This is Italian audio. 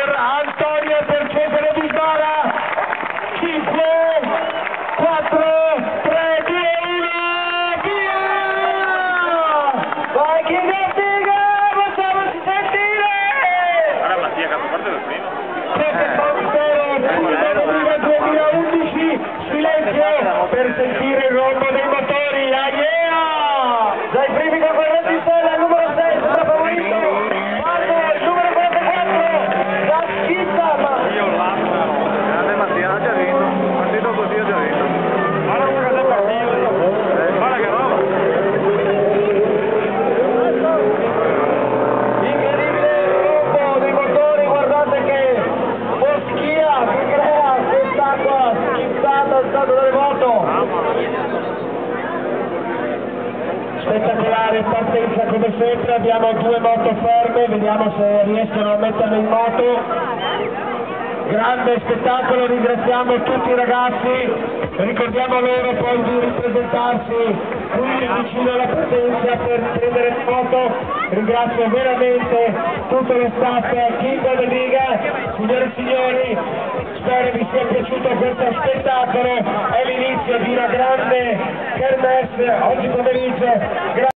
per Antonio e per Cesare Bisbara 5 4 3 2 1 via! Vai Chinetti Spettacolare partenza come sempre, abbiamo due moto ferme, vediamo se riescono a metterle in moto. Grande spettacolo, ringraziamo tutti i ragazzi, ricordiamo loro poi di ripresentarsi qui vicino alla presenza per prendere il moto. Ringrazio veramente tutto lo staff King of the Liga, signore e signori, spero vi sia piaciuto questo spettacolo, è l'inizio di una grande oggi pomeriggio.